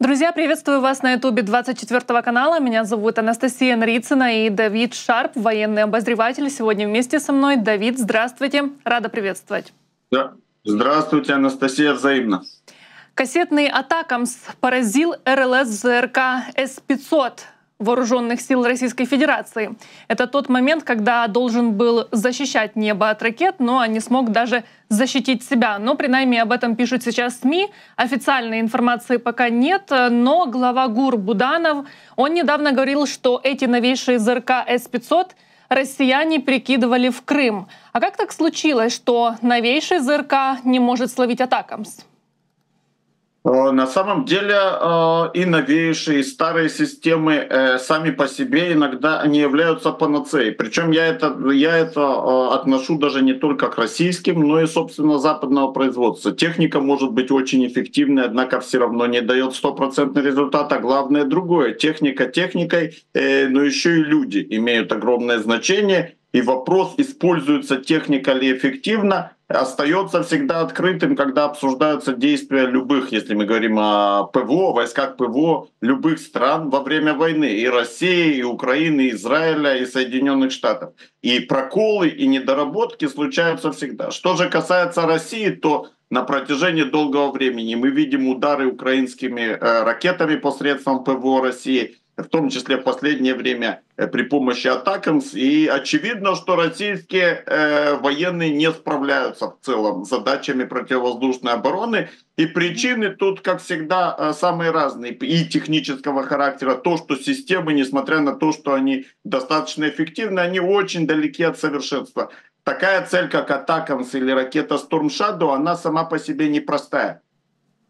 Друзья, приветствую вас на ютубе 24 канала. Меня зовут Анастасия Нарицына и Давид Шарп, военный обозреватель. Сегодня вместе со мной. Давид, здравствуйте. Рада приветствовать. Да. Здравствуйте, Анастасия, взаимно. Кассетный «Атакамс» поразил РЛС ЗРК С-500 вооруженных сил Российской Федерации. Это тот момент, когда должен был защищать небо от ракет, но не смог даже защитить себя. Но, принаймні, об этом пишут сейчас СМИ. Официальной информации пока нет, но глава ГУР Буданов, он недавно говорил, что эти новейшие ЗРК С-500 россияне прикидывали в Крым. А как так случилось, что новейший ЗРК не может словить атакамс? Э, на самом деле э, и новейшие, и старые системы э, сами по себе иногда они являются панацеей. Причем я это, я это отношу даже не только к российским, но и, собственно, западного производства. Техника может быть очень эффективной, однако все равно не дает стопроцентный результат. А главное другое. Техника техникой, но еще и люди имеют огромное значение. И вопрос, используется техника ли эффективно, остается всегда открытым, когда обсуждаются действия любых, если мы говорим о ПВО, войсках ПВО любых стран во время войны, и России, и Украины, и Израиля, и Соединенных Штатов. И проколы, и недоработки случаются всегда. Что же касается России, то на протяжении долгого времени мы видим удары украинскими э, ракетами посредством ПВО России, в том числе в последнее время э, при помощи атакамс. И очевидно, что российские э, военные не справляются в целом с задачами противовоздушной обороны. И причины тут, как всегда, э, самые разные. И технического характера. То, что системы, несмотря на то, что они достаточно эффективны, они очень далеки от совершенства. Такая цель, как Атакамс или ракета Storm Shadow, она сама по себе непростая.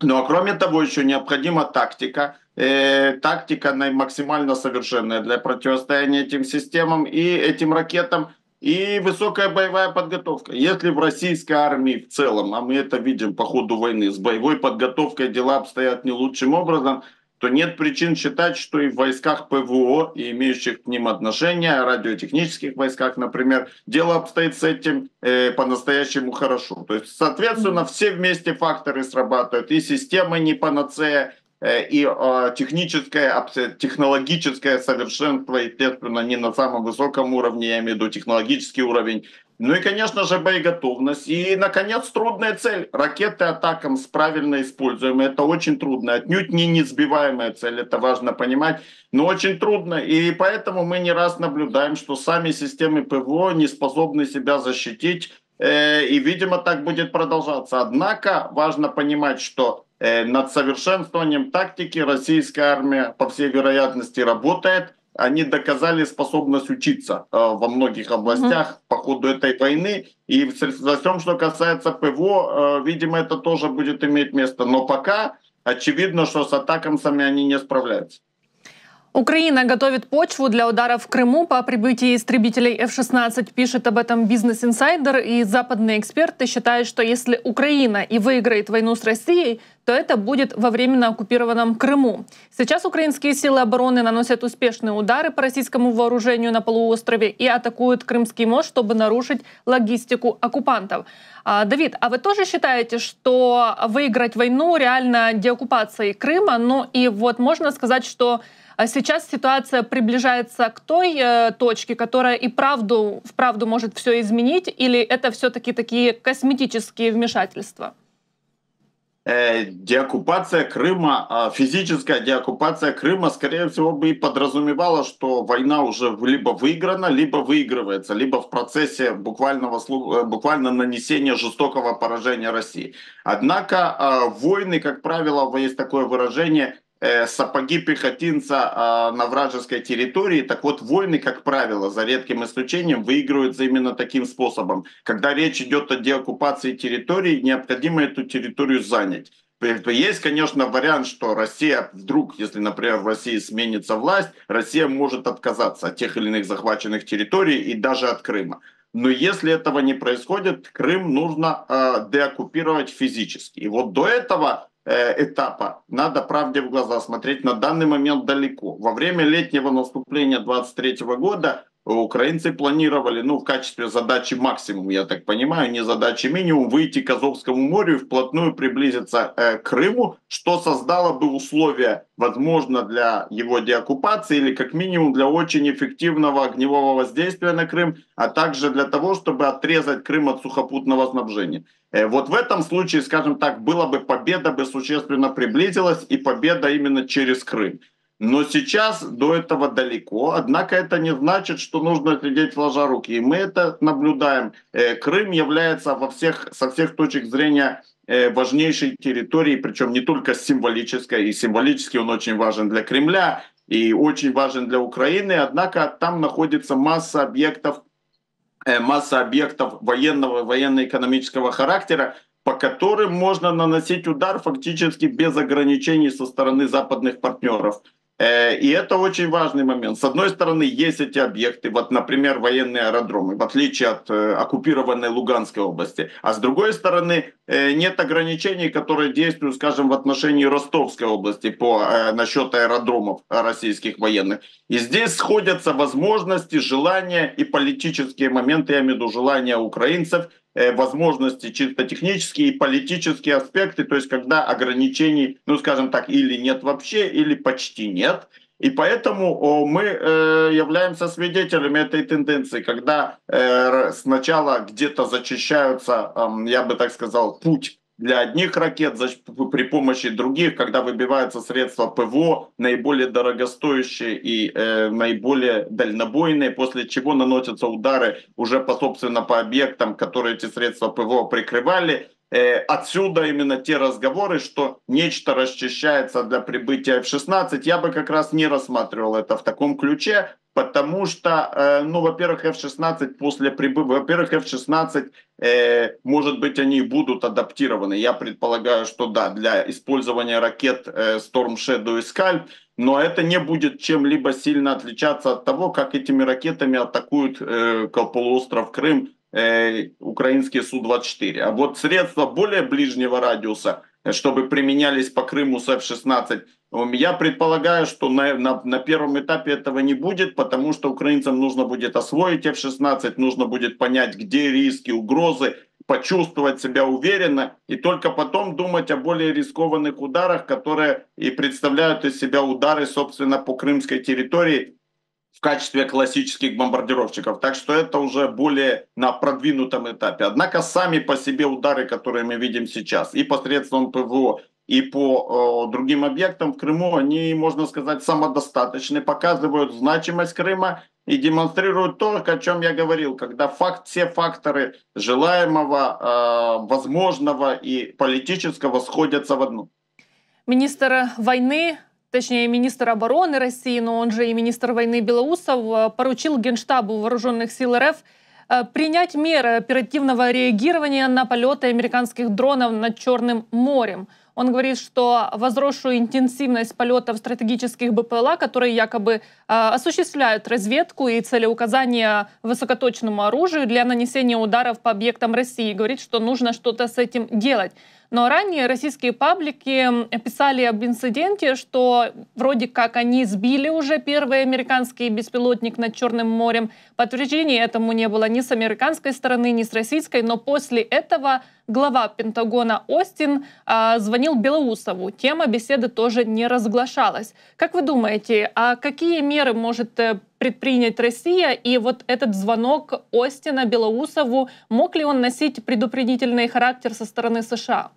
Ну а кроме того, еще необходима тактика, э, тактика максимально совершенная для противостояния этим системам и этим ракетам, и высокая боевая подготовка. Если в российской армии в целом, а мы это видим по ходу войны, с боевой подготовкой дела обстоят не лучшим образом, то нет причин считать, что и в войсках ПВО и имеющих к ним отношения, радиотехнических войсках, например, дело обстоит с этим э, по-настоящему хорошо. То есть, соответственно, все вместе факторы срабатывают, и система не панацея, э, и э, техническое, технологическое совершенство, естественно, не на самом высоком уровне, я имею в виду технологический уровень, ну и, конечно же, боеготовность. И, наконец, трудная цель. Ракеты атакам с правильно используемые. Это очень трудно. Отнюдь не несбиваемая цель. Это важно понимать. Но очень трудно. И поэтому мы не раз наблюдаем, что сами системы ПВО не способны себя защитить. Э, и, видимо, так будет продолжаться. Однако важно понимать, что э, над совершенствованием тактики российская армия, по всей вероятности, работает – они доказали способность учиться э, во многих областях mm-hmm. по ходу этой войны. И во всем, что касается ПВО, э, видимо, это тоже будет иметь место. Но пока очевидно, что с атакамсами они не справляются. Украина готовит почву для удара в Крыму по прибытии истребителей F-16, пишет об этом Бизнес Инсайдер, и западные эксперты считают, что если Украина и выиграет войну с Россией, то это будет во временно оккупированном Крыму. Сейчас украинские силы обороны наносят успешные удары по российскому вооружению на полуострове и атакуют Крымский мост, чтобы нарушить логистику оккупантов. А, Давид, а вы тоже считаете, что выиграть войну реально деоккупацией Крыма? Ну и вот можно сказать, что сейчас ситуация приближается к той э, точке, которая и правду, вправду может все изменить, или это все-таки такие косметические вмешательства? Э, деоккупация Крыма, а, физическая деоккупация Крыма, скорее всего, бы и подразумевала, что война уже либо выиграна, либо выигрывается, либо в процессе буквального, э, буквально нанесения жестокого поражения России. Однако а, войны, как правило, есть такое выражение, сапоги пехотинца а, на вражеской территории. Так вот, войны, как правило, за редким исключением, выигрываются именно таким способом. Когда речь идет о деоккупации территории, необходимо эту территорию занять. Есть, конечно, вариант, что Россия вдруг, если, например, в России сменится власть, Россия может отказаться от тех или иных захваченных территорий и даже от Крыма. Но если этого не происходит, Крым нужно э, деоккупировать физически. И вот до этого Э, этапа надо правде в глаза смотреть на данный момент далеко. Во время летнего наступления 23 года украинцы планировали, ну, в качестве задачи максимум, я так понимаю, не задачи минимум, выйти к Азовскому морю и вплотную приблизиться э, к Крыму, что создало бы условия, возможно, для его деоккупации или как минимум для очень эффективного огневого воздействия на Крым, а также для того, чтобы отрезать Крым от сухопутного снабжения. Э, вот в этом случае, скажем так, была бы победа бы существенно приблизилась и победа именно через Крым. Но сейчас до этого далеко. Однако это не значит, что нужно сидеть сложа руки. И мы это наблюдаем. Э, Крым является во всех, со всех точек зрения э, важнейшей территорией, причем не только символической, и символически он очень важен для Кремля, и очень важен для Украины, однако там находится масса объектов, э, масса объектов военного, военно-экономического характера, по которым можно наносить удар фактически без ограничений со стороны западных партнеров. Э, и это очень важный момент. С одной стороны, есть эти объекты, вот, например, военные аэродромы, в отличие от э, оккупированной Луганской области. А с другой стороны, э, нет ограничений, которые действуют, скажем, в отношении Ростовской области по, насчет аэродромов российских военных. И здесь сходятся возможности, желания и политические моменты, я имею в виду желания украинцев – возможности чисто технические и политические аспекты, то есть когда ограничений, ну скажем так, или нет вообще, или почти нет. И поэтому мы э, являемся свидетелями этой тенденции, когда э, сначала где-то зачищаются, я бы так сказал, путь для одних ракет при помощи других, когда выбиваются средства ПВО, наиболее дорогостоящие и э, наиболее дальнобойные, после чего наносятся удары уже по собственно по объектам, которые эти средства ПВО прикрывали. Э, отсюда именно те разговоры, что нечто расчищается для прибытия F-16. Я бы как раз не рассматривал это в таком ключе, потому что, э, ну, во-первых, F-16 после прибытия, во-первых, F-16, э, может быть, они будут адаптированы. Я предполагаю, что да, для использования ракет э, Storm Shadow и Scalp, но это не будет чем-либо сильно отличаться от того, как этими ракетами атакуют э, полуостров Крым э, украинские Су-24. А вот средства более ближнего радиуса, чтобы применялись по Крыму с F-16, я предполагаю, что на, на, на первом этапе этого не будет, потому что украинцам нужно будет освоить F-16, нужно будет понять, где риски, угрозы, почувствовать себя уверенно и только потом думать о более рискованных ударах, которые и представляют из себя удары, собственно, по крымской территории в качестве классических бомбардировщиков. Так что это уже более на продвинутом этапе. Однако сами по себе удары, которые мы видим сейчас, и посредством ПВО, и по э, другим объектам в Крыму, они, можно сказать, самодостаточны, показывают значимость Крыма и демонстрируют то, о чем я говорил, когда факт, все факторы желаемого, э, возможного и политического сходятся в одну. Министр войны точнее министр обороны России, но он же и министр войны Белоусов, э, поручил Генштабу вооруженных сил РФ э, принять меры оперативного реагирования на полеты американских дронов над Черным морем – он говорит, что возросшую интенсивность полетов стратегических БПЛА, которые якобы э, осуществляют разведку и целеуказания высокоточному оружию для нанесения ударов по объектам России, говорит, что нужно что-то с этим делать. Но ранее российские паблики писали об инциденте, что вроде как они сбили уже первый американский беспилотник над Черным морем. Подтверждения этому не было ни с американской стороны, ни с российской, но после этого глава Пентагона Остин э, звонил Белоусову. Тема беседы тоже не разглашалась. Как вы думаете, а какие меры может э, предпринять Россия? И вот этот звонок Остина Белоусову, мог ли он носить предупредительный характер со стороны США?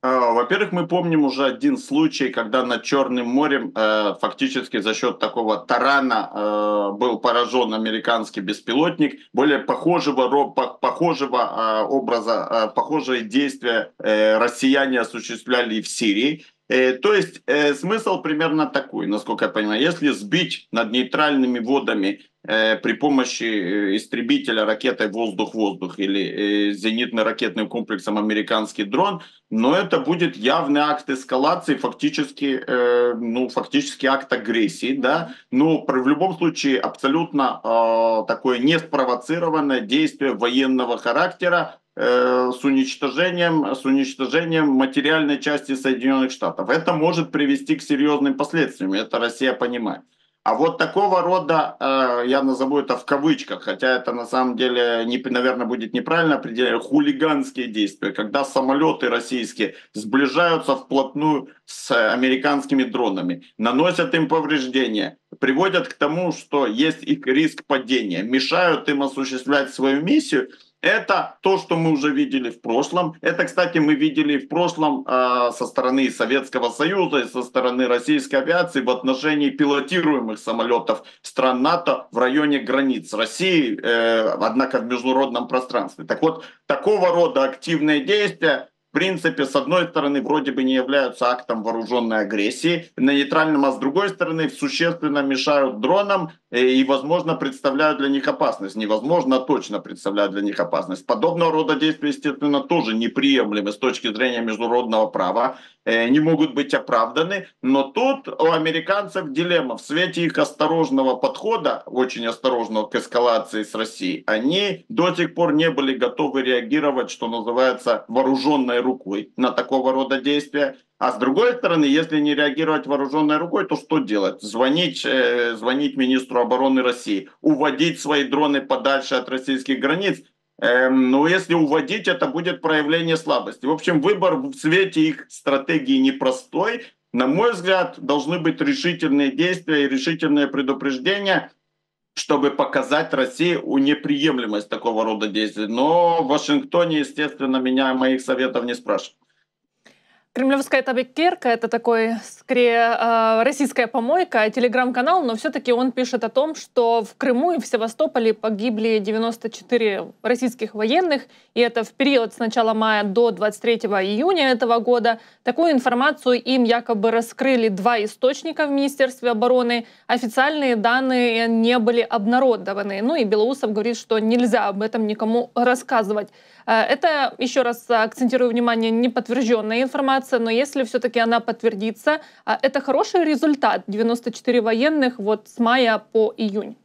А, во-первых, мы помним уже один случай, когда над Черным морем э, фактически за счет такого тарана э, был поражен американский беспилотник. Более похожего, похожего э, образа, э, похожие действия э, россияне осуществляли и в Сирии. Э, то есть э, смысл примерно такой, насколько я понимаю. Если сбить над нейтральными водами при помощи э, истребителя ракетой воздух-воздух или э, зенитно-ракетным комплексом американский дрон, но это будет явный акт эскалации, фактически, э, ну, фактически акт агрессии, да. Но в любом случае абсолютно э, такое неспровоцированное действие военного характера, Э, с уничтожением, с уничтожением материальной части Соединенных Штатов. Это может привести к серьезным последствиям, это Россия понимает. А вот такого рода, э, я назову это в кавычках, хотя это на самом деле, не, наверное, будет неправильно определение, хулиганские действия, когда самолеты российские сближаются вплотную с американскими дронами, наносят им повреждения, приводят к тому, что есть их риск падения, мешают им осуществлять свою миссию – это то, что мы уже видели в прошлом. Это, кстати, мы видели в прошлом э, со стороны Советского Союза и со стороны российской авиации в отношении пилотируемых самолетов стран НАТО в районе границ России, э, однако в международном пространстве. Так вот, такого рода активные действия в принципе, с одной стороны, вроде бы не являются актом вооруженной агрессии на нейтральном, а с другой стороны, существенно мешают дронам э, и, возможно, представляют для них опасность. Невозможно, а точно представляют для них опасность. Подобного рода действия, естественно, тоже неприемлемы с точки зрения международного права. Э, не могут быть оправданы. Но тут у американцев дилемма. В свете их осторожного подхода, очень осторожного к эскалации с Россией, они до сих пор не были готовы реагировать, что называется, вооруженной рукой на такого рода действия. А с другой стороны, если не реагировать вооруженной рукой, то что делать? Звонить, э, звонить министру обороны России, уводить свои дроны подальше от российских границ. Эм, но если уводить, это будет проявление слабости. В общем, выбор в свете их стратегии непростой. На мой взгляд, должны быть решительные действия и решительные предупреждения, чтобы показать России неприемлемость такого рода действий. Но в Вашингтоне, естественно, меня моих советов не спрашивают. Кремлевская табакерка — это такой, скорее, а, российская помойка, телеграм-канал, но все-таки он пишет о том, что в Крыму и в Севастополе погибли 94 российских военных, и это в период с начала мая до 23 июня этого года. Такую информацию им якобы раскрыли два источника в Министерстве обороны. Официальные данные не были обнародованы. Ну и Белоусов говорит, что нельзя об этом никому рассказывать. Э, это, еще раз акцентирую внимание, не подтвержденная информация, но если все-таки она подтвердится, э, это хороший результат. 94 военных вот с мая по июнь.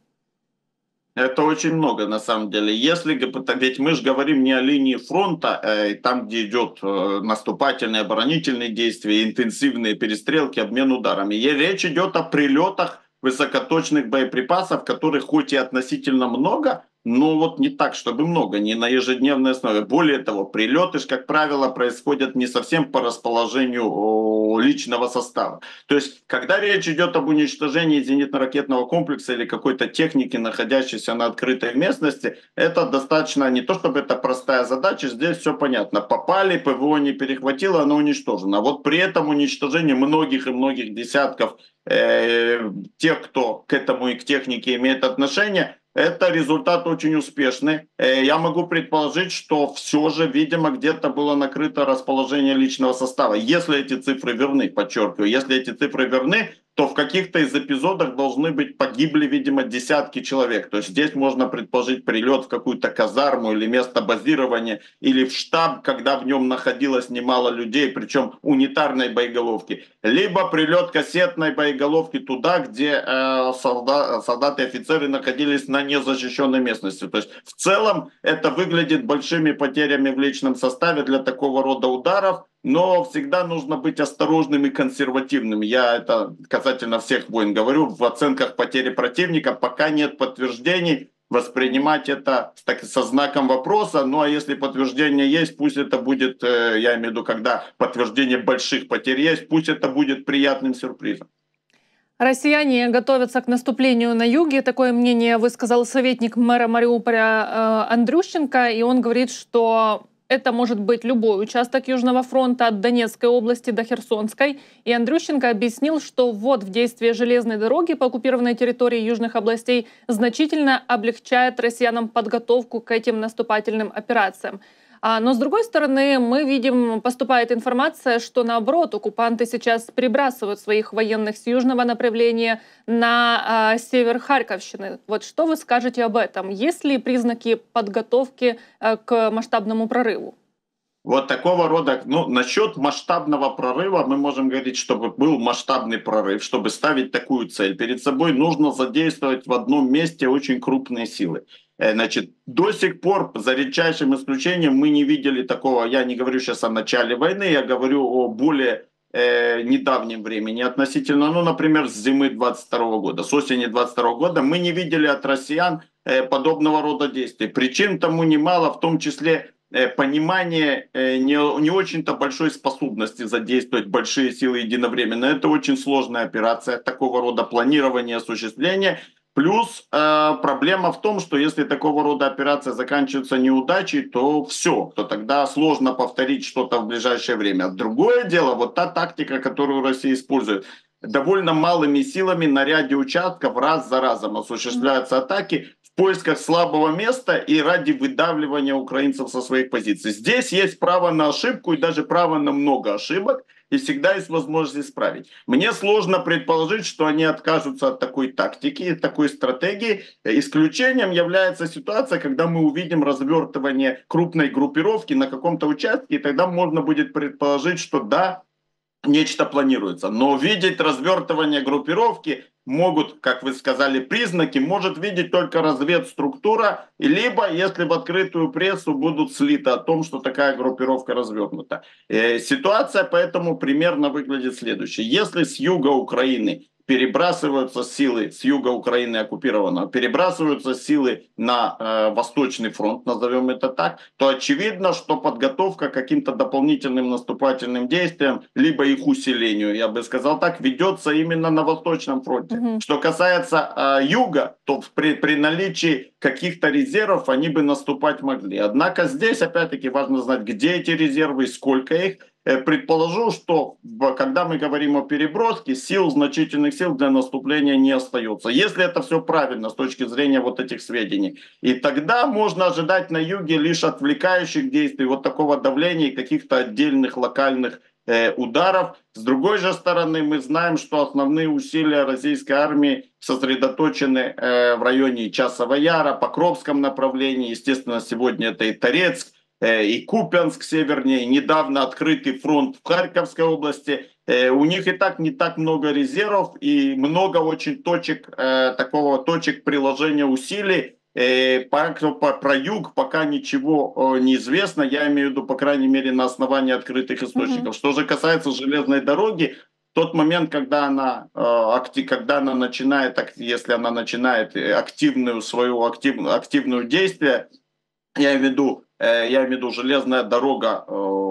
Это очень много на самом деле. Если ведь мы же говорим не о линии фронта, э, там, где идет наступательные, оборонительные действия, интенсивные перестрелки, обмен ударами. И речь идет о прилетах высокоточных боеприпасов, которых хоть и относительно много, ну вот не так, чтобы много, не на ежедневной основе. Более того, прилеты, как правило, происходят не совсем по расположению личного состава. То есть, когда речь идет об уничтожении зенитно-ракетного комплекса или какой-то техники, находящейся на открытой местности, это достаточно, не то чтобы это простая задача, здесь все понятно. Попали, ПВО не перехватило, оно уничтожено. Вот при этом уничтожении многих и многих десятков э, тех, кто к этому и к технике имеет отношение, это результат очень успешный. Э, я могу предположить, что все же, видимо, где-то было накрыто расположение личного состава. Если эти цифры верны, подчеркиваю, если эти цифры верны, то в каких-то из эпизодах должны быть погибли, видимо, десятки человек. То есть здесь можно предположить прилет в какую-то казарму или место базирования, или в штаб, когда в нем находилось немало людей, причем унитарной боеголовки. Либо прилет кассетной боеголовки туда, где э, солдат, солдаты и офицеры находились на незащищенной местности. То есть в целом это выглядит большими потерями в личном составе для такого рода ударов но всегда нужно быть осторожным и консервативным. Я это касательно всех войн говорю. В оценках потери противника пока нет подтверждений, воспринимать это так, со знаком вопроса. Ну а если подтверждение есть, пусть это будет, э, я имею в виду, когда подтверждение больших потерь есть, пусть это будет приятным сюрпризом. Россияне готовятся к наступлению на юге. Такое мнение высказал советник мэра Мариуполя э, Андрющенко. И он говорит, что это может быть любой участок Южного фронта от Донецкой области до Херсонской. И Андрющенко объяснил, что ввод в действие железной дороги по оккупированной территории южных областей значительно облегчает россиянам подготовку к этим наступательным операциям. А, но с другой стороны, мы видим, поступает информация, что наоборот, оккупанты сейчас перебрасывают своих военных с южного направления на а, север Харьковщины. Вот что вы скажете об этом? Есть ли признаки подготовки а, к масштабному прорыву? Вот такого рода, ну, насчет масштабного прорыва мы можем говорить, чтобы был масштабный прорыв, чтобы ставить такую цель. Перед собой нужно задействовать в одном месте очень крупные силы. Э, значит, до сих пор, за редчайшим исключением, мы не видели такого, я не говорю сейчас о начале войны, я говорю о более э, недавнем времени относительно, ну, например, с зимы 22 года, с осени 22 года, мы не видели от россиян э, подобного рода действий. Причин тому немало, в том числе понимание э, не, не очень-то большой способности задействовать большие силы единовременно. Это очень сложная операция такого рода планирования, осуществления. Плюс э, проблема в том, что если такого рода операция заканчивается неудачей, то все, то тогда сложно повторить что-то в ближайшее время. Другое дело, вот та тактика, которую Россия использует, довольно малыми силами на ряде участков раз за разом осуществляются атаки поисках слабого места и ради выдавливания украинцев со своих позиций. Здесь есть право на ошибку и даже право на много ошибок и всегда есть возможность исправить. Мне сложно предположить, что они откажутся от такой тактики, такой стратегии. Исключением является ситуация, когда мы увидим развертывание крупной группировки на каком-то участке, и тогда можно будет предположить, что да, нечто планируется. Но видеть развертывание группировки могут, как вы сказали, признаки, может видеть только разведструктура, либо если в открытую прессу будут слиты о том, что такая группировка развернута. Э, ситуация поэтому примерно выглядит следующей. Если с юга Украины перебрасываются силы с юга Украины оккупированного, перебрасываются силы на э, Восточный фронт, назовем это так, то очевидно, что подготовка к каким-то дополнительным наступательным действиям, либо их усилению, я бы сказал так, ведется именно на Восточном фронте. Угу. Что касается э, юга, то при, при наличии каких-то резервов они бы наступать могли. Однако здесь, опять-таки, важно знать, где эти резервы, сколько их, предположу, что когда мы говорим о переброске, сил, значительных сил для наступления не остается. Если это все правильно с точки зрения вот этих сведений. И тогда можно ожидать на юге лишь отвлекающих действий, вот такого давления и каких-то отдельных локальных э, ударов. С другой же стороны, мы знаем, что основные усилия российской армии сосредоточены э, в районе Часового Яра, Покровском направлении. Естественно, сегодня это и Торецк, Э, и Купянск севернее, недавно открытый фронт в Харьковской области. Э, у них и так не так много резервов и много очень точек, э, такого точек приложения усилий. По, по, про юг пока ничего не известно, я имею в виду, по крайней мере, на основании открытых источников. Mm-hmm. Что же касается железной дороги, тот момент, когда она, когда она начинает, если она начинает активную свою актив, активную действие, я имею в виду Э, я имею в виду железная дорога э,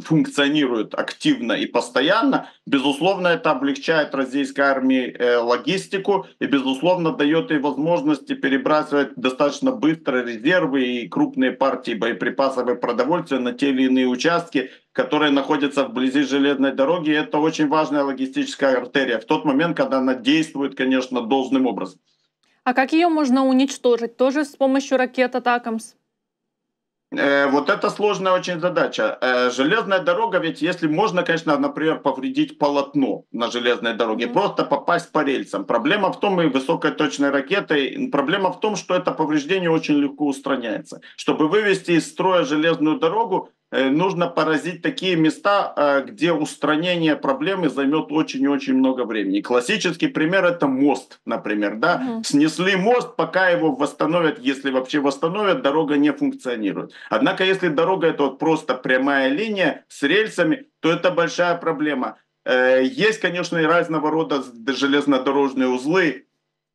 функционирует активно и постоянно, безусловно, это облегчает российской армии э, логистику и, безусловно, дает ей возможности перебрасывать достаточно быстро резервы и крупные партии боеприпасов и продовольствия на те или иные участки, которые находятся вблизи железной дороги. Это очень важная логистическая артерия в тот момент, когда она действует, конечно, должным образом. А как ее можно уничтожить? Тоже с помощью ракет Атакамс? Э, вот это сложная очень задача. Э, железная дорога, ведь если можно, конечно, например, повредить полотно на железной дороге, mm-hmm. просто попасть по рельсам. Проблема в том, и высокой точной ракетой, проблема в том, что это повреждение очень легко устраняется. Чтобы вывести из строя железную дорогу, нужно поразить такие места, э, где устранение проблемы займет очень и очень много времени. Классический пример это мост, например, да, угу. снесли мост, пока его восстановят, если вообще восстановят, дорога не функционирует. Однако, если дорога это вот просто прямая линия с рельсами, то это большая проблема. Э, есть, конечно, и разного рода железнодорожные узлы,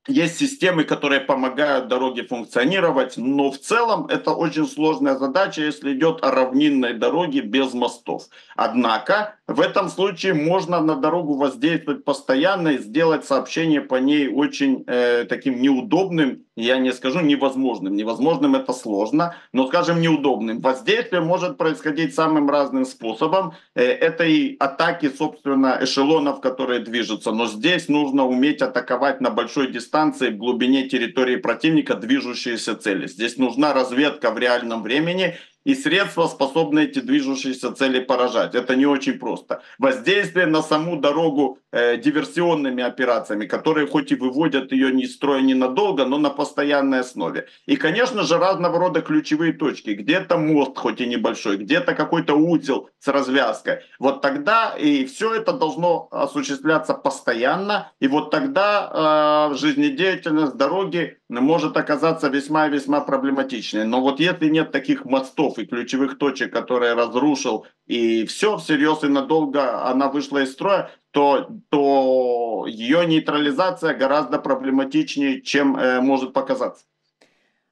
есть системы, которые помогают дороге функционировать, но в целом это очень сложная задача, если идет о равнинной дороге без мостов. Однако в этом случае можно на дорогу воздействовать постоянно и сделать сообщение по ней очень э, таким неудобным, я не скажу невозможным. Невозможным это сложно, но скажем неудобным. Воздействие может происходить самым разным способом. Э, это и атаки, собственно, эшелонов, которые движутся. Но здесь нужно уметь атаковать на большой дистанции в глубине территории противника движущиеся цели. Здесь нужна разведка в реальном времени и средства, способные эти движущиеся цели поражать. Это не очень просто. Воздействие на саму дорогу э, диверсионными операциями, которые хоть и выводят ее не из строя ненадолго, но на постоянной основе. И, конечно же, разного рода ключевые точки. Где-то мост, хоть и небольшой, где-то какой-то узел с развязкой. Вот тогда и все это должно осуществляться постоянно. И вот тогда э, жизнедеятельность дороги может оказаться весьма и весьма проблематичной. Но вот если нет таких мостов и ключевых точек, которые разрушил, и все всерьез и надолго она вышла из строя, то, то ее нейтрализация гораздо проблематичнее, чем э, может показаться.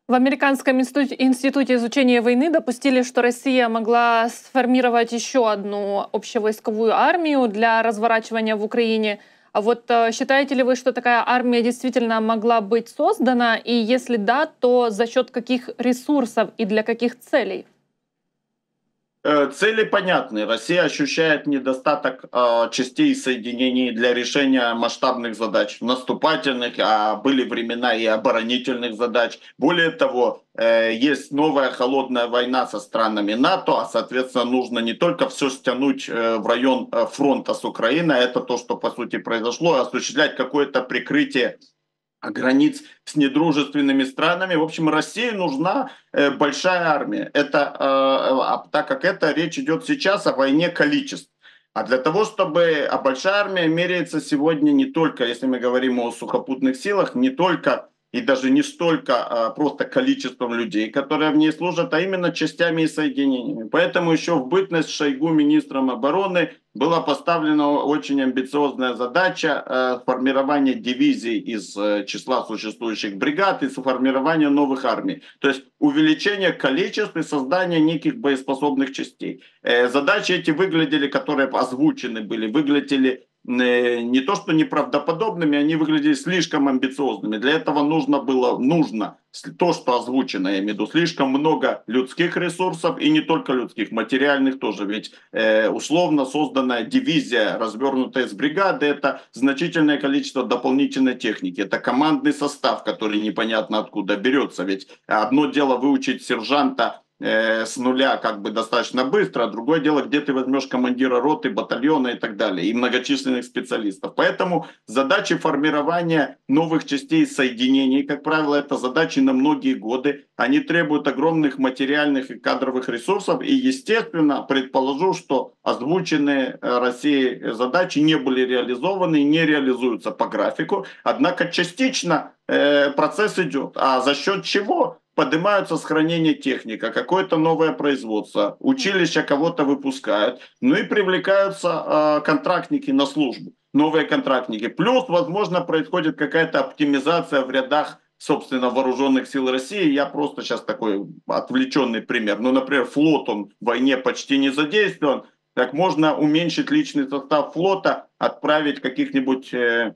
В Американском институте изучения войны допустили, что Россия могла сформировать еще одну общевойсковую армию для разворачивания в Украине. А вот э, считаете ли вы, что такая армия действительно могла быть создана? И если да, то за счет каких ресурсов и для каких целей? Э, цели понятны. Россия ощущает недостаток э, частей соединений для решения масштабных задач, наступательных, а были времена и оборонительных задач. Более того, э, есть новая холодная война со странами НАТО, а соответственно нужно не только все стянуть э, в район э, фронта с Украиной, это то, что по сути произошло, а осуществлять какое-то прикрытие границ с недружественными странами. В общем, России нужна э, большая армия. Это, э, а так как это речь идет сейчас о войне количеств. А для того, чтобы... А большая армия меряется сегодня не только, если мы говорим о сухопутных силах, не только и даже не столько а, просто количеством людей, которые в ней служат, а именно частями и соединениями. Поэтому еще в бытность Шойгу министром обороны была поставлена очень амбициозная задача э, формирования дивизий из э, числа существующих бригад и формирования новых армий. То есть увеличение количества и создание неких боеспособных частей. Э, задачи эти выглядели, которые озвучены были, выглядели не то что неправдоподобными, они выглядели слишком амбициозными. Для этого нужно было, нужно то, что озвучено, я имею в виду, слишком много людских ресурсов и не только людских, материальных тоже. Ведь э, условно созданная дивизия, развернутая из бригады, это значительное количество дополнительной техники. Это командный состав, который непонятно откуда берется. Ведь одно дело выучить сержанта Э, с нуля как бы достаточно быстро, а другое дело, где ты возьмешь командира роты, батальона и так далее, и многочисленных специалистов. Поэтому задачи формирования новых частей соединений, как правило, это задачи на многие годы. Они требуют огромных материальных и кадровых ресурсов. И, естественно, предположу, что озвученные э, Россией задачи не были реализованы и не реализуются по графику. Однако частично э, процесс идет. А за счет чего? Поднимаются с техника, какое-то новое производство, училища кого-то выпускают, ну и привлекаются э, контрактники на службу, новые контрактники. Плюс, возможно, происходит какая-то оптимизация в рядах собственно, вооруженных сил России. Я просто сейчас такой отвлеченный пример. Ну, например, флот, он в войне почти не задействован. Так можно уменьшить личный состав флота, отправить каких-нибудь э,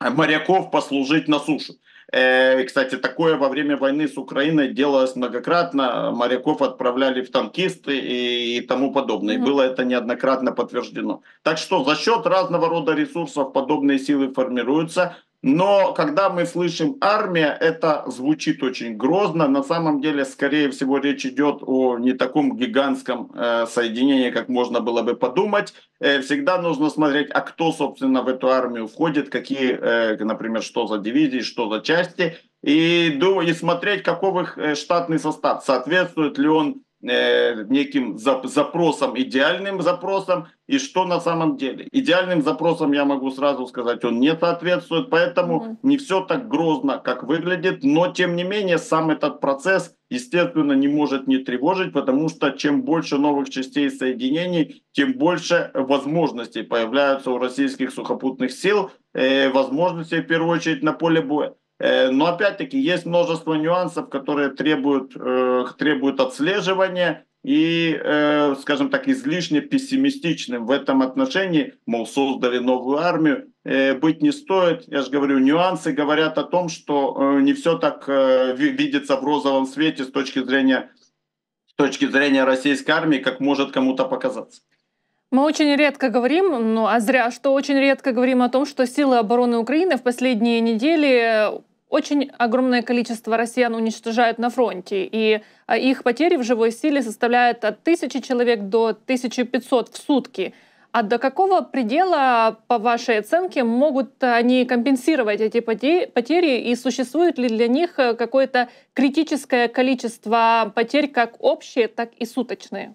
моряков послужить на сушу. Э, кстати, такое во время войны с Украиной делалось многократно. Моряков отправляли в танкисты и, и тому подобное. Mm-hmm. Было это неоднократно подтверждено. Так что за счет разного рода ресурсов подобные силы формируются. Но когда мы слышим армия, это звучит очень грозно. На самом деле, скорее всего, речь идет о не таком гигантском э, соединении, как можно было бы подумать. Э, всегда нужно смотреть, а кто, собственно, в эту армию входит, какие, э, например, что за дивизии, что за части. И, и смотреть, каков их э, штатный состав, соответствует ли он Э, неким запросом, идеальным запросом, и что на самом деле. Идеальным запросом, я могу сразу сказать, он не соответствует, поэтому mm-hmm. не все так грозно, как выглядит, но тем не менее сам этот процесс, естественно, не может не тревожить, потому что чем больше новых частей и соединений, тем больше возможностей появляются у российских сухопутных сил, э, возможностей в первую очередь на поле боя. Э, но опять-таки есть множество нюансов, которые требуют, э, требуют отслеживания и, э, скажем так, излишне пессимистичным в этом отношении, мол, создали новую армию, быть не стоит. Я же говорю, нюансы говорят о том, что не все так видится в розовом свете с точки зрения, с точки зрения российской армии, как может кому-то показаться. Мы очень редко говорим, ну а зря, что очень редко говорим о том, что силы обороны Украины в последние недели очень огромное количество россиян уничтожают на фронте, и а, их потери в живой силе составляют от 1000 человек до 1500 в сутки. А до какого предела, по вашей оценке, могут они компенсировать эти потери, и существует ли для них э, какое-то критическое количество потерь, как общие, так и суточные?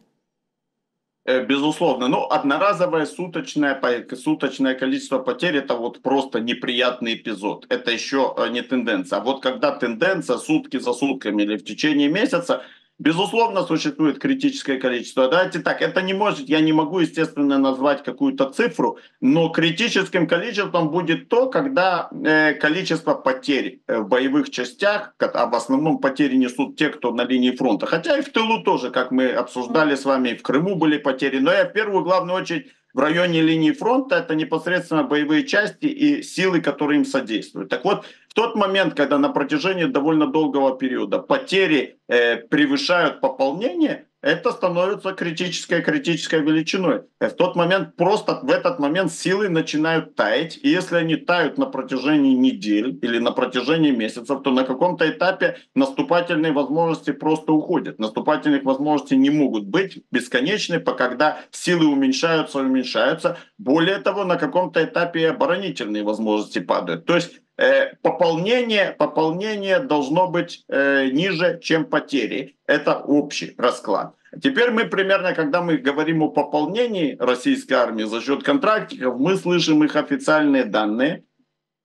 Э, безусловно. Ну, одноразовое суточное, суточное количество потерь – это вот просто неприятный эпизод. Это еще э, не тенденция. А вот когда тенденция сутки за сутками или в течение месяца – Безусловно, существует критическое количество. Давайте так, это не может, я не могу, естественно, назвать какую-то цифру, но критическим количеством будет то, когда э, количество потерь э, в боевых частях, а в основном потери несут те, кто на линии фронта, хотя и в тылу тоже, как мы обсуждали с вами, в Крыму были потери, но я в первую главную очередь в районе линии фронта это непосредственно боевые части и силы, которые им содействуют. Так вот, тот момент, когда на протяжении довольно долгого периода потери э, превышают пополнение, это становится критической критической величиной. В тот момент, просто в этот момент силы начинают таять. И если они тают на протяжении недель или на протяжении месяцев, то на каком-то этапе наступательные возможности просто уходят. Наступательных возможностей не могут быть бесконечны, когда силы уменьшаются, уменьшаются. Более того, на каком-то этапе и оборонительные возможности падают. То есть э, пополнение, пополнение должно быть э, ниже, чем потери. Это общий расклад. Теперь мы примерно, когда мы говорим о пополнении российской армии за счет контрактиков, мы слышим их официальные данные.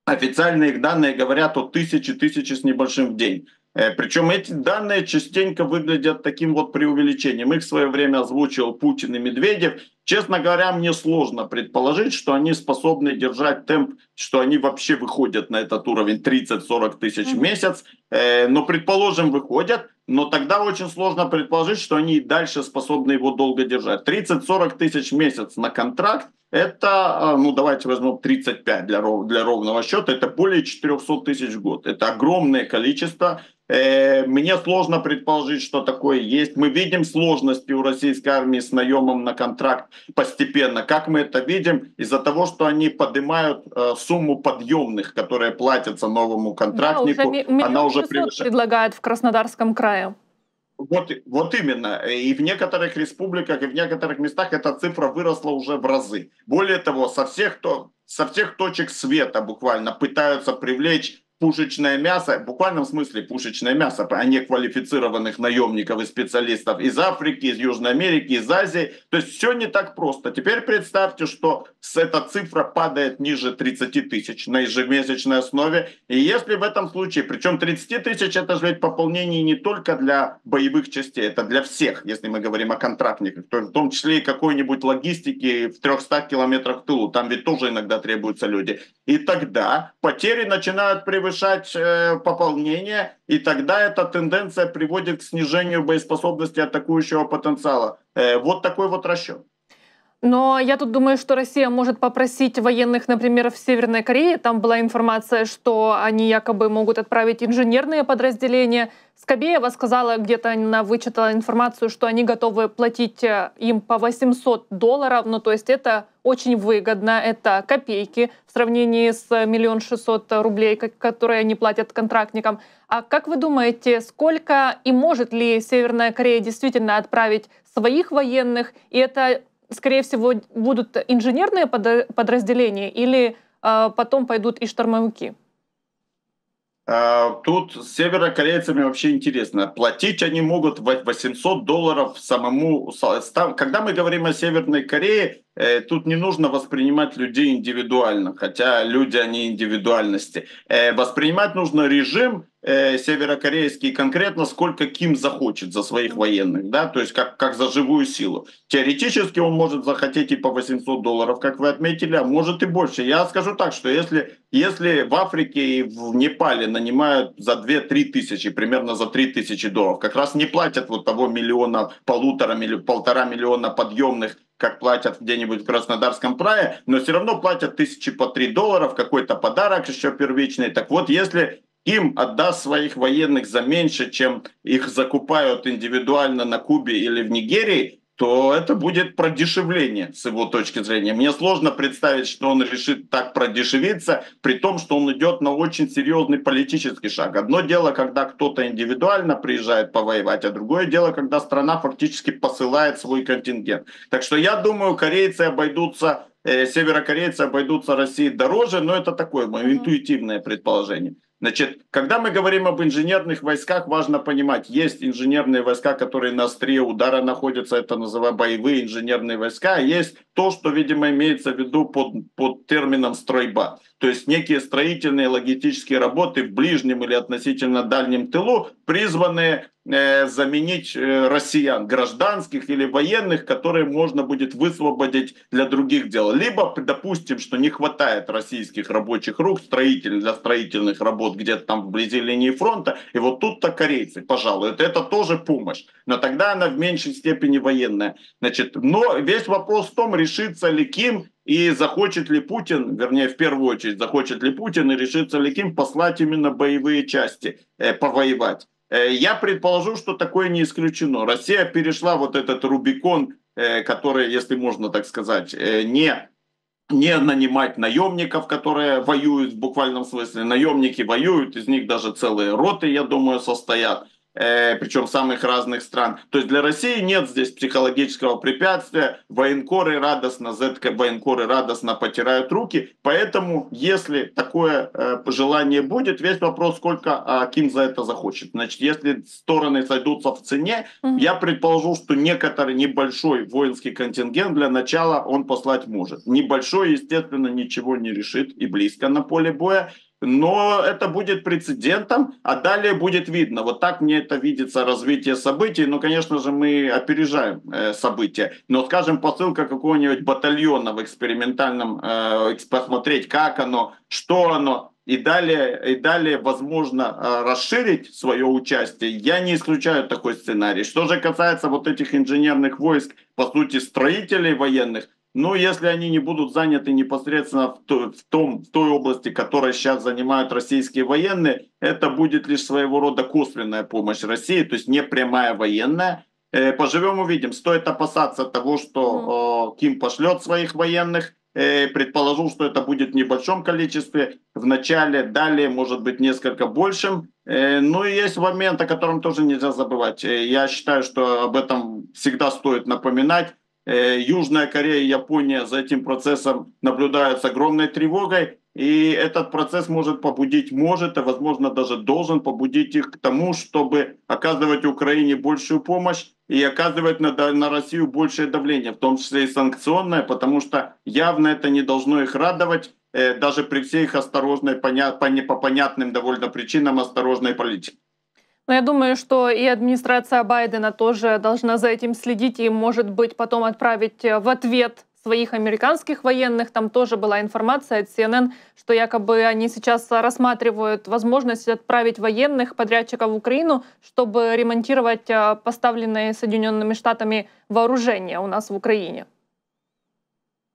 Официальные их данные говорят о тысяче, тысячи с небольшим в день. Э, Причем эти данные частенько выглядят таким вот преувеличением. Их в свое время озвучил Путин и Медведев. Честно говоря, мне сложно предположить, что они способны держать темп, что они вообще выходят на этот уровень 30-40 тысяч в месяц. Э, но, предположим, выходят. Но тогда очень сложно предположить, что они и дальше способны его долго держать. 30-40 тысяч в месяц на контракт это, а, ну давайте возьмем 35 для, для ровного счета, это более 400 тысяч в год. Это огромное количество. Э, мне сложно предположить, что такое есть. Мы видим сложности у российской армии с наемом на контракт постепенно. Как мы это видим? Из-за того, что они поднимают э, сумму подъемных, которые платятся новому контрактнику. Да, уже она уже превышает. предлагают в Краснодарском крае. Вот, вот именно. И в некоторых республиках, и в некоторых местах эта цифра выросла уже в разы. Более того, со всех, то, со всех точек света буквально пытаются привлечь пушечное мясо, в буквальном смысле пушечное мясо, а не квалифицированных наемников и специалистов из Африки, из Южной Америки, из Азии. То есть все не так просто. Теперь представьте, что эта цифра падает ниже 30 тысяч на ежемесячной основе. И если в этом случае, причем 30 тысяч это же ведь пополнение не только для боевых частей, это для всех, если мы говорим о контрактниках, то в том числе и какой-нибудь логистики в 300 километрах в тылу, там ведь тоже иногда требуются люди. И тогда потери начинают превышать повышать э, пополнение, и тогда эта тенденция приводит к снижению боеспособности атакующего потенциала. Э, вот такой вот расчет. Но я тут думаю, что Россия может попросить военных, например, в Северной Корее. Там была информация, что они якобы могут отправить инженерные подразделения. Скобеева сказала, где-то она вычитала информацию, что они готовы платить э, им по 800 долларов. Ну, то есть это очень выгодно, это копейки в сравнении с миллион шестьсот рублей, которые они платят контрактникам. А как вы думаете, сколько и может ли Северная Корея действительно отправить своих военных? И это скорее всего, будут инженерные подразделения или э, потом пойдут и штурмовики? А, тут с северокорейцами вообще интересно. Платить они могут 800 долларов самому... Когда мы говорим о Северной Корее, тут не нужно воспринимать людей индивидуально, хотя люди, они индивидуальности. Э, воспринимать нужно режим, э, северокорейский конкретно, сколько Ким захочет за своих военных, да, то есть как, как за живую силу. Теоретически он может захотеть и по 800 долларов, как вы отметили, а может и больше. Я скажу так, что если, если в Африке и в Непале нанимают за 2-3 тысячи, примерно за 3 тысячи долларов, как раз не платят вот того миллиона, полутора, полтора миллиона подъемных как платят где-нибудь в Краснодарском крае, но все равно платят тысячи по 3 долларов, какой-то подарок еще первичный. Так вот, если им отдаст своих военных за меньше, чем их закупают индивидуально на Кубе или в Нигерии, то это будет продешевление с его точки зрения. Мне сложно представить, что он решит так продешевиться, при том, что он идет на очень серьезный политический шаг. Одно дело, когда кто-то индивидуально приезжает повоевать, а другое дело, когда страна фактически посылает свой контингент. Так что я думаю, корейцы обойдутся, э, северокорейцы обойдутся России дороже, но это такое мое интуитивное предположение. Значит, когда мы говорим об инженерных войсках, важно понимать, есть инженерные войска, которые на острие удара находятся, это называемые боевые инженерные войска, а есть то, что, видимо, имеется в виду под, под термином стройба. То есть некие строительные логистические работы в ближнем или относительно дальнем тылу, призванные э, заменить э, россиян, гражданских или военных, которые можно будет высвободить для других дел. Либо, допустим, что не хватает российских рабочих рук, строителей для строительных работ где-то там вблизи линии фронта, и вот тут-то корейцы, пожалуй, это, это тоже помощь, но тогда она в меньшей степени военная. Значит, но весь вопрос в том, решится ли Ким и захочет ли Путин, вернее, в первую очередь, захочет ли Путин и решится ли Ким послать именно боевые части, э, повоевать. Э, я предположу, что такое не исключено. Россия перешла вот этот Рубикон, э, который, если можно так сказать, э, не не нанимать наемников, которые воюют в буквальном смысле. Наемники воюют, из них даже целые роты, я думаю, состоят э, причем самых разных стран. То есть для России нет здесь психологического препятствия. Военкоры радостно, зетка военкоры радостно потирают руки. Поэтому, если такое э, желание будет, весь вопрос, сколько а, Ким за это захочет. Значит, если стороны сойдутся в цене, mm-hmm. я предположу, что некоторый небольшой воинский контингент для начала он послать может. Небольшой, естественно, ничего не решит и близко на поле боя но это будет прецедентом, а далее будет видно. Вот так мне это видится развитие событий. Ну, конечно же, мы опережаем э, события. Но, скажем, посылка какого-нибудь батальона в экспериментальном, э, посмотреть, как оно, что оно, и далее, и далее возможно э, расширить свое участие, я не исключаю такой сценарий. Что же касается вот этих инженерных войск, по сути, строителей военных, но если они не будут заняты непосредственно в, то, в, том, в той области, которой сейчас занимают российские военные, это будет лишь своего рода косвенная помощь России, то есть не прямая военная. Э, поживем увидим. Стоит опасаться того, что э, Ким пошлет своих военных. Э, предположу, что это будет в небольшом количестве. В начале, далее, может быть, несколько большим. Э, ну и есть момент, о котором тоже нельзя забывать. Э, я считаю, что об этом всегда стоит напоминать Южная Корея и Япония за этим процессом наблюдают с огромной тревогой. И этот процесс может побудить, может, и, возможно, даже должен побудить их к тому, чтобы оказывать Украине большую помощь и оказывать на, на Россию большее давление, в том числе и санкционное, потому что явно это не должно их радовать, э, даже при всей их осторожной, поня, по, по понятным довольно причинам осторожной политике. Но я думаю, что и администрация Байдена тоже должна за этим следить и, может быть, потом отправить э, в ответ своих американских военных. Там тоже была информация от CNN, что якобы они сейчас рассматривают возможность отправить военных подрядчиков в Украину, чтобы ремонтировать э, поставленные Соединенными Штатами вооружения у нас в Украине.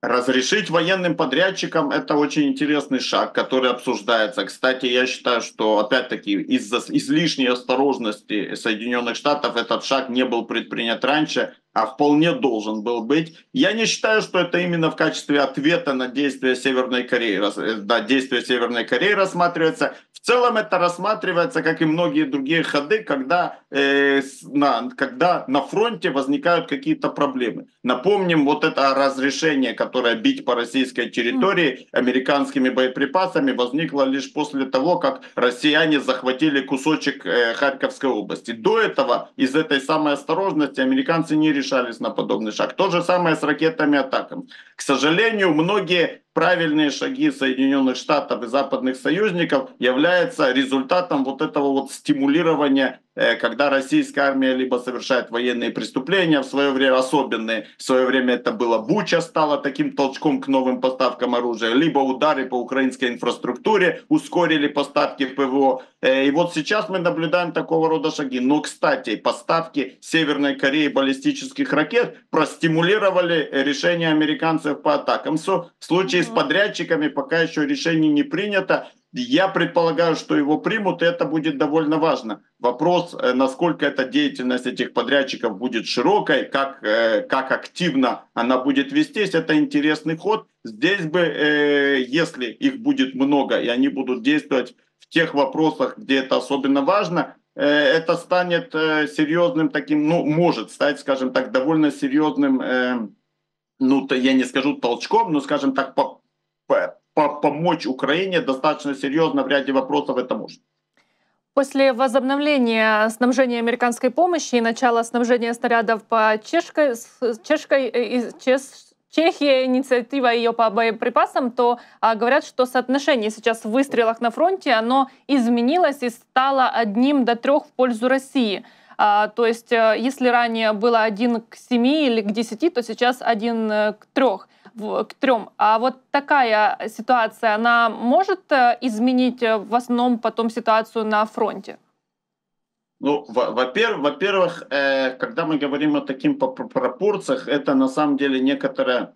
Разрешить военным подрядчикам – это очень интересный шаг, который обсуждается. Кстати, я считаю, что, опять-таки, из-за излишней осторожности Соединенных Штатов этот шаг не был предпринят раньше, а вполне должен был быть. Я не считаю, что это именно в качестве ответа на действия Северной Кореи, да, действия Северной Кореи рассматривается. Целом это рассматривается, как и многие другие ходы, когда, э, на, когда на фронте возникают какие-то проблемы. Напомним вот это разрешение, которое бить по российской территории американскими боеприпасами возникло лишь после того, как россияне захватили кусочек э, Харьковской области. До этого из этой самой осторожности американцы не решались на подобный шаг. То же самое с ракетами атаками. К сожалению, многие правильные шаги Соединенных Штатов и западных союзников являются результатом вот этого вот стимулирования, когда российская армия либо совершает военные преступления, в свое время особенные, в свое время это было Буча, стало таким толчком к новым поставкам оружия, либо удары по украинской инфраструктуре ускорили поставки ПВО. Э, и вот сейчас мы наблюдаем такого рода шаги. Но, кстати, поставки Северной Кореи баллистических ракет простимулировали решение американцев по атакам. В случае с подрядчиками пока еще решение не принято. Я предполагаю, что его примут, и это будет довольно важно. Вопрос, э, насколько эта деятельность этих подрядчиков будет широкой, как, э, как активно она будет вестись, это интересный ход. Здесь бы, э, если их будет много, и они будут действовать в тех вопросах, где это особенно важно, это станет серьезным таким, ну, может стать, скажем так, довольно серьезным, ну, я не скажу толчком, но, скажем так, по помочь Украине достаточно серьезно в ряде вопросов это может. После возобновления снабжения американской помощи и начала снабжения снарядов по чешской, чешской, э, чеш, Чехия, инициатива ее по боеприпасам, то а, говорят, что соотношение сейчас в выстрелах на фронте, оно изменилось и стало одним до трех в пользу России. А, то есть, э, если ранее было один к семи или к десяти, то сейчас один э, к трех к трем. А вот такая ситуация, она может э, изменить в основном потом ситуацию на фронте? Ну, во-первых, во-первых, когда мы говорим о таких пропорциях, это на самом деле некоторое,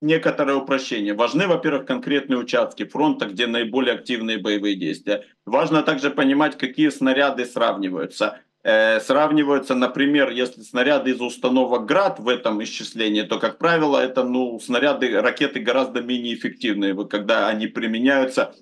некоторое упрощение. Важны, во-первых, конкретные участки фронта, где наиболее активные боевые действия. Важно также понимать, какие снаряды сравниваются. Э, сравниваются, например, если снаряды из установок ГРАД в этом исчислении, то, как правило, это ну, снаряды, ракеты гораздо менее эффективные, когда они применяются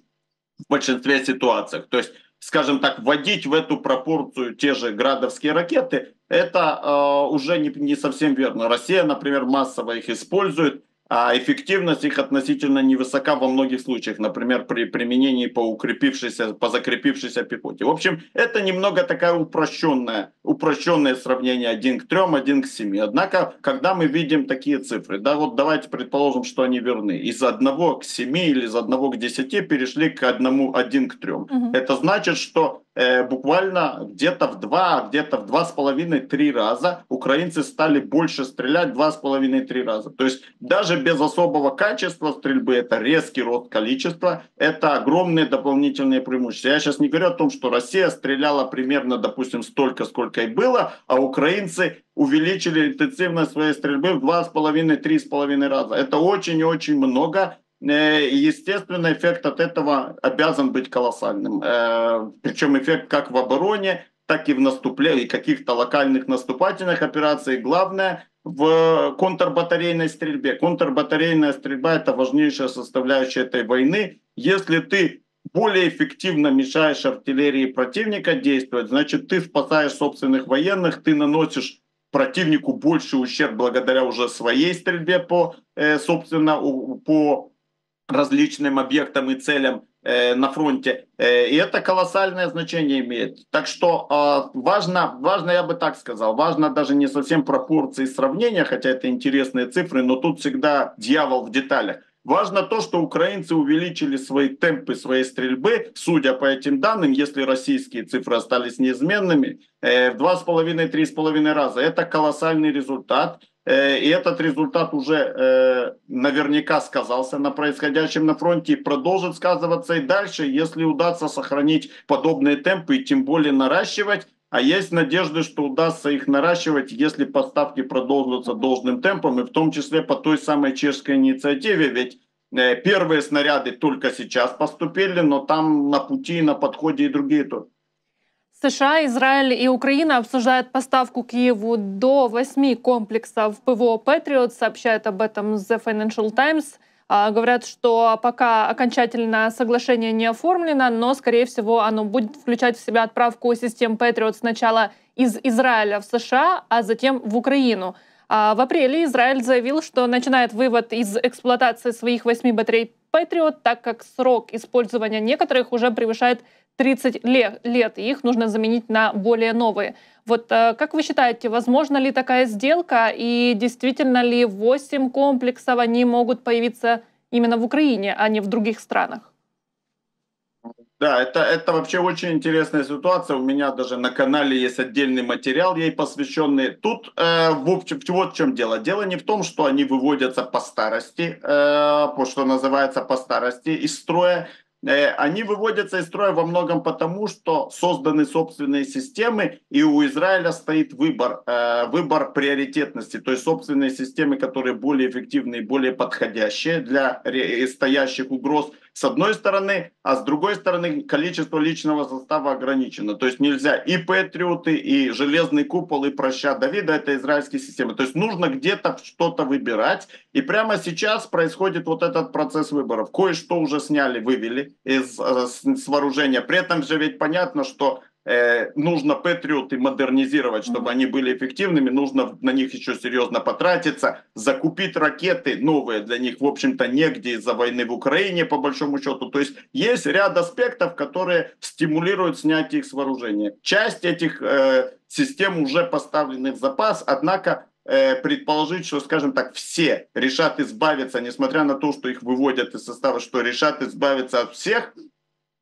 в большинстве ситуаций. То есть, скажем так, вводить в эту пропорцию те же градовские ракеты, это э, уже не, не совсем верно. Россия, например, массово их использует, а эффективность их относительно невысока во многих случаях, например, при применении по укрепившейся, по закрепившейся пехоте. В общем, это немного такая упрощенное, упрощенное сравнение 1 к 3, 1 к 7. Однако, когда мы видим такие цифры, да, вот давайте предположим, что они верны, из 1 к 7 или из 1 к 10 перешли к 1, 1 к 3. Угу. Это значит, что э, буквально где-то в два, где-то в два с половиной, три раза украинцы стали больше стрелять два с половиной, три раза. То есть даже без особого качества стрельбы, это резкий рост количества, это огромные дополнительные преимущества. Я сейчас не говорю о том, что Россия стреляла примерно, допустим, столько, сколько и было, а украинцы увеличили интенсивность своей стрельбы в два с половиной, три с половиной раза. Это очень и очень много. Э, естественно, эффект от этого обязан быть колоссальным. Э, Причем эффект как в обороне, так и в наступлении, каких-то локальных наступательных операций. Главное в контрбатарейной стрельбе. Контрбатарейная стрельба – это важнейшая составляющая этой войны. Если ты более эффективно мешаешь артиллерии противника действовать, значит, ты спасаешь собственных военных, ты наносишь противнику больший ущерб благодаря уже своей стрельбе по, э, собственно, по различным объектам и целям э, на фронте. Э, и это колоссальное значение имеет. Так что э, важно, важно, я бы так сказал, важно даже не совсем пропорции сравнения, хотя это интересные цифры, но тут всегда дьявол в деталях. Важно то, что украинцы увеличили свои темпы своей стрельбы, судя по этим данным, если российские цифры остались неизменными, в три с половиной раза. Это колоссальный результат. Э, и этот результат уже э, наверняка сказался на происходящем на фронте и продолжит сказываться и дальше, если удастся сохранить подобные темпы и тем более наращивать. А есть надежды, что удастся их наращивать, если поставки продолжатся должным темпом, и в том числе по той самой чешской инициативе. Ведь э, первые снаряды только сейчас поступили, но там на пути, на подходе и другие тоже. США, Израиль и Украина обсуждают поставку Киеву до восьми комплексов ПВО «Патриот», сообщает об этом The Financial Times. А, говорят, что пока окончательное соглашение не оформлено, но, скорее всего, оно будет включать в себя отправку систем «Патриот» сначала из Израиля в США, а затем в Украину. А в апреле Израиль заявил, что начинает вывод из эксплуатации своих восьми батарей «Патриот», так как срок использования некоторых уже превышает 30 лет, и их нужно заменить на более новые. Вот э, как вы считаете, возможно ли такая сделка, и действительно ли 8 комплексов они могут появиться именно в Украине, а не в других странах? Да, это, это вообще очень интересная ситуация. У меня даже на канале есть отдельный материал ей посвященный. Тут э, в общем, вот в чем дело. Дело не в том, что они выводятся по старости, э, по, что называется по старости из строя. Э, они выводятся из строя во многом потому, что созданы собственные системы, и у Израиля стоит выбор, э, выбор приоритетности, то есть собственные системы, которые более эффективные, более подходящие для стоящих угроз – с одной стороны, а с другой стороны количество личного состава ограничено. То есть нельзя и Патриоты, и Железный купол, и Проща Давида, это израильские системы. То есть нужно где-то что-то выбирать. И прямо сейчас происходит вот этот процесс выборов. Кое-что уже сняли, вывели из, э, с, с вооружения. При этом же ведь понятно, что э, нужно Патриоты модернизировать, чтобы они были эффективными, нужно на них еще серьезно потратиться, закупить ракеты новые для них, в общем-то, негде из-за войны в Украине, по большому счету. То есть есть ряд аспектов, которые стимулируют снятие их с вооружения. Часть этих э, систем уже поставлены в запас, однако э, предположить, что, скажем так, все решат избавиться, несмотря на то, что их выводят из состава, что решат избавиться от всех,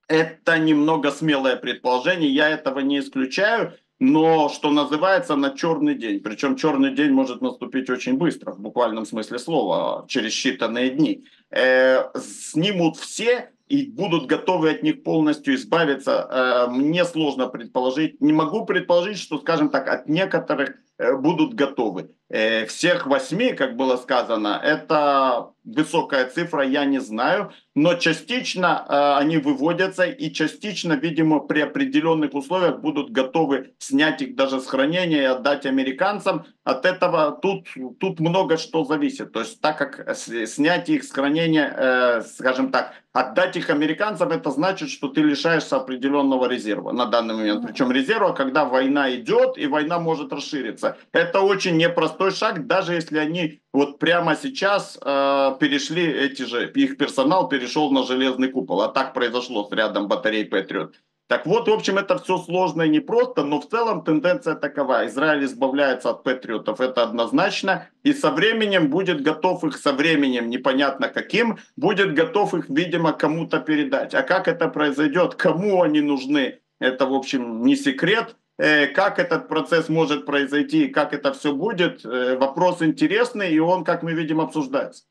это немного смелое предположение, я этого не исключаю, но, что называется, на черный день. Причем черный день может наступить очень быстро, в буквальном смысле слова, через считанные дни. Э, снимут все и будут готовы от них полностью избавиться. Э, мне сложно предположить. Не могу предположить, что, скажем так, от некоторых будут готовы. Э, всех восьми, как было сказано, это высокая цифра, я не знаю, но частично э, они выводятся и частично, видимо, при определенных условиях будут готовы снять их даже с хранения и отдать американцам. От этого тут, тут много что зависит. То есть так как снять их с хранения, э, скажем так, отдать их американцам, это значит, что ты лишаешься определенного резерва на данный момент. Причем резерва, когда война идет и война может расшириться. Это очень непросто простой шаг, даже если они вот прямо сейчас э, перешли, эти же, их персонал перешел на железный купол. А так произошло с рядом батарей Патриот. Так вот, в общем, это все сложно и непросто, но в целом тенденция такова. Израиль избавляется от патриотов, это однозначно. И со временем будет готов их, со временем непонятно каким, будет готов их, видимо, кому-то передать. А как это произойдет, кому они нужны, это, в общем, не секрет. Э, как этот процесс может произойти, как это все будет, э, вопрос интересный, и он, как мы видим, обсуждается.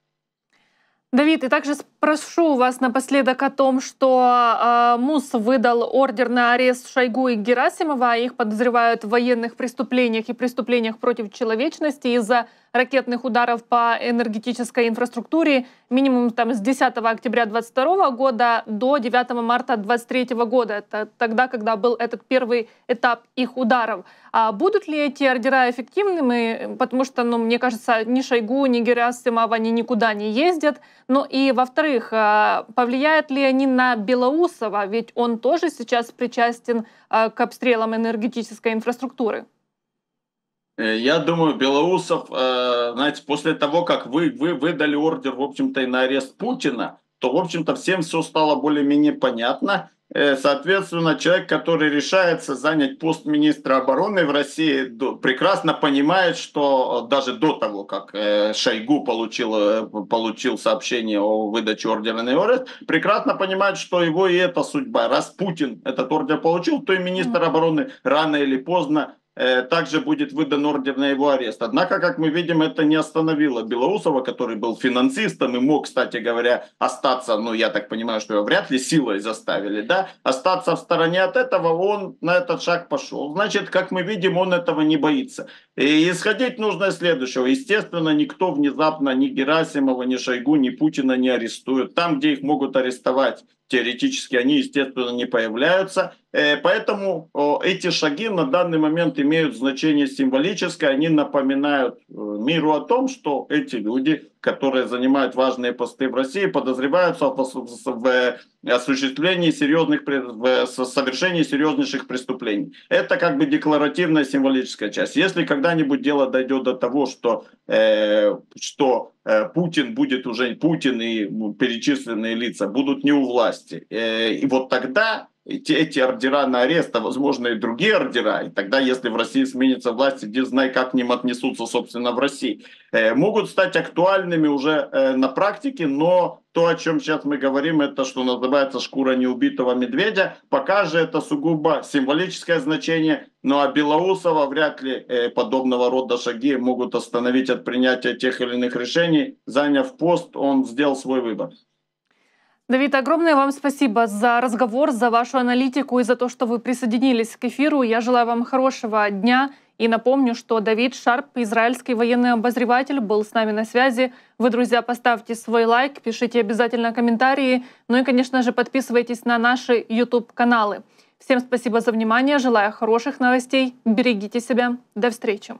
Давид, и также спрошу вас напоследок о том, что э, МУС выдал ордер на арест Шойгу и Герасимова. Их подозревают в военных преступлениях и преступлениях против человечности из-за ракетных ударов по энергетической инфраструктуре минимум там, с 10 октября 2022 года до 9 марта 2023 года. Это тогда, когда был этот первый этап их ударов. А будут ли эти ордера эффективными? Потому что, ну, мне кажется, ни Шойгу, ни Герасимов, они никуда не ездят. Ну и, во-вторых, а, повлияют ли они на Белоусова? Ведь он тоже сейчас причастен а, к обстрелам энергетической инфраструктуры. Э, я думаю, Белоусов, э, знаете, после того, как вы, вы выдали ордер, в общем-то, и на арест Путина, то, в общем-то, всем все стало более-менее понятно. Э, соответственно, человек, который решается занять пост министра обороны в России, прекрасно понимает, что даже до того, как Шойгу получил, получил сообщение о выдаче ордера на арест, прекрасно понимает, что его и эта судьба. Раз Путин этот ордер получил, то и министр обороны рано или поздно также будет выдан ордер на его арест. Однако, как мы видим, это не остановило Белоусова, который был финансистом и мог, кстати говоря, остаться, ну, я так понимаю, что его вряд ли силой заставили, да, остаться в стороне от этого, он на этот шаг пошел. Значит, как мы видим, он этого не боится. И исходить нужно из следующего. Естественно, никто внезапно ни Герасимова, ни Шойгу, ни Путина не арестует. Там, где их могут арестовать, теоретически они, естественно, не появляются. Э, поэтому эти шаги на данный момент имеют значение символическое. Они напоминают э, миру о том, что эти люди, которые занимают важные посты в России, подозреваются в осуществлении серьезных, в совершении серьезнейших преступлений. Это как бы декларативная символическая часть. Если когда-нибудь дело дойдет до того, что, э, что Путин будет уже, Путин и перечисленные лица будут не у власти, и вот тогда эти, эти ордера на арест, а возможно и другие ордера, и тогда, если в России сменится власть, иди знай, как к ним отнесутся, собственно, в России, э, могут стать актуальными уже э, на практике, но то, о чем сейчас мы говорим, это, что называется, шкура неубитого медведя. Пока же это сугубо символическое значение, ну а Белоусова вряд ли э, подобного рода шаги могут остановить от принятия тех или иных решений. Заняв пост, он сделал свой выбор. Давид, огромное вам спасибо за разговор, за вашу аналитику и за то, что вы присоединились к эфиру. Я желаю вам хорошего дня. И напомню, что Давид Шарп, израильский военный обозреватель, был с нами на связи. Вы, друзья, поставьте свой лайк, пишите обязательно комментарии. Ну и, конечно же, подписывайтесь на наши YouTube-каналы. Всем спасибо за внимание, желаю хороших новостей, берегите себя, до встречи.